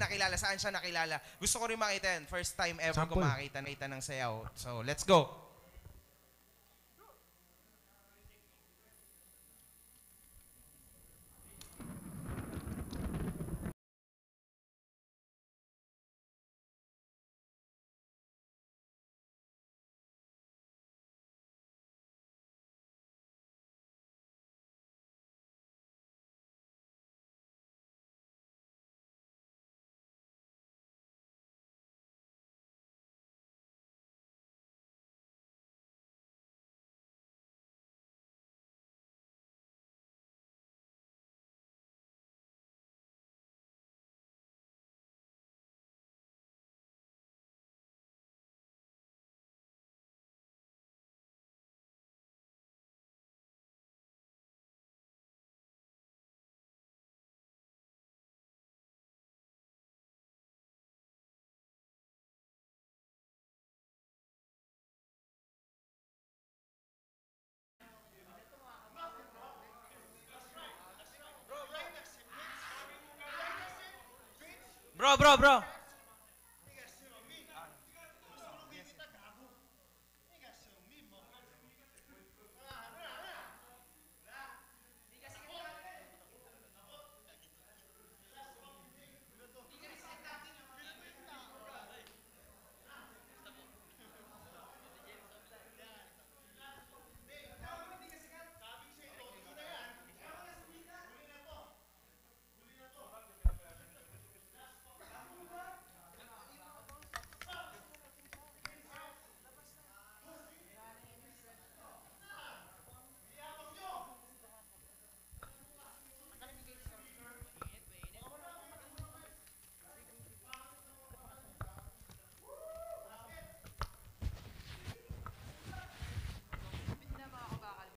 nakilala, saan siya nakilala. Gusto ko rin makita yan. First time ever ko Sample. makita nakita ng sayaw. So, let's go. Bro, bro, bro.